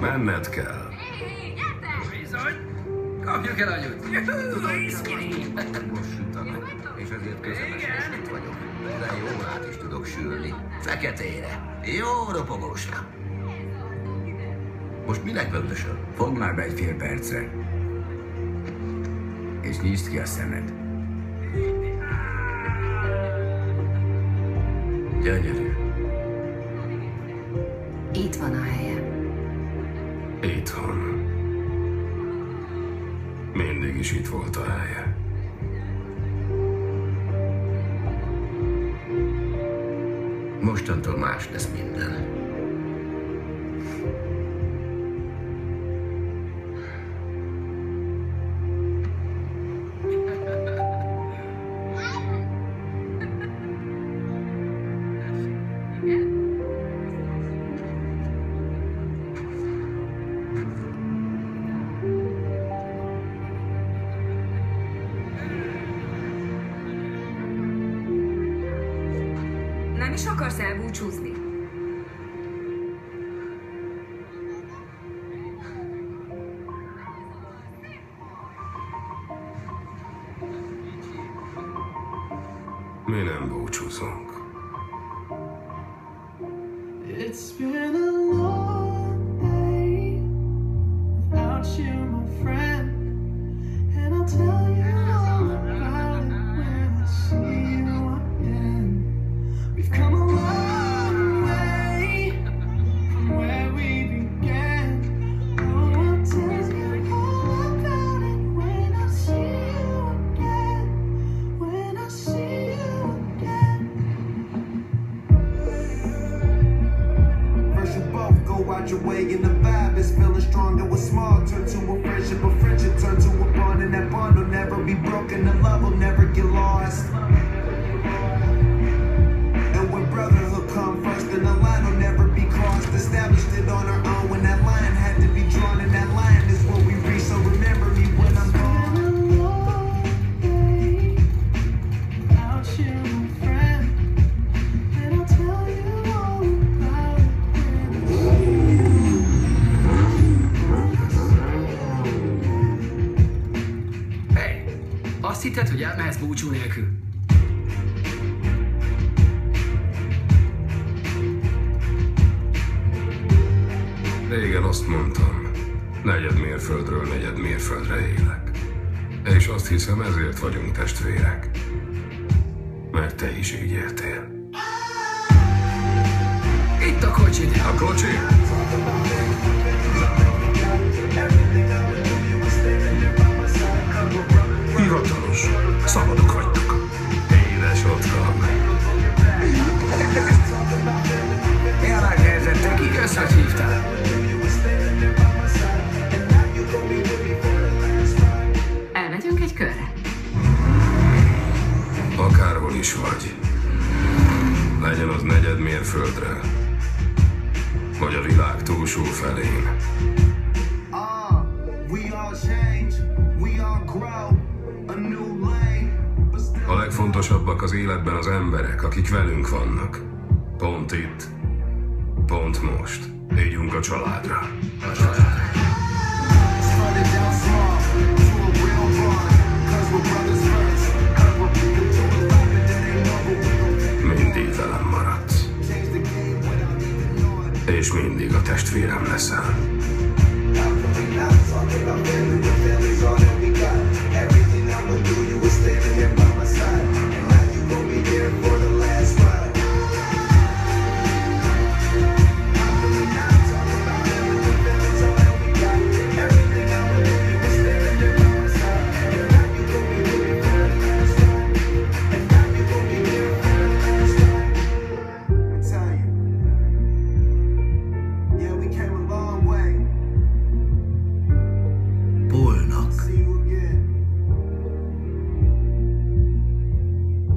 Menned kell. Bizony. Kapjuk el anyut. Most sütanek, és ezért közepesen itt vagyok. De jól át is tudok sülni. Feketére. Jó ropogósra. Most minek völdösöl? Fogd már be egy fél percre. És nyisd ki a szemed. Gyönyörű. Itthon. Mindig is itt volt a helye. Mostantól más lesz minden. Nem is akarsz elbúcsúzni? Mi nem búcsúzunk. It's been a way and the vibe is feeling strong. It was small, turn to a friendship, a friendship turn to a bond, and that bond will never be broken. The love will never azt hitted, hogy elmehetsz búcsú nélkül? Régen azt mondtam, negyed mérföldről negyed mérföldre élek. És azt hiszem ezért vagyunk testvérek. Mert te is így éltél. Itt a kocsid. A kocsi? Hogy hívtál. Elmegyünk egy körre. Akárhol is vagy. Legyen az negyed mérföldre. Vagy a világ túlsó felén. Ah, we all change, we all grow, a new lane. But still A legfontosabbak az életben az emberek, akik velünk vannak. Pont itt, Pont most. együnk a családra. A családra. Mindig velem maradsz. És mindig a testvérem leszel.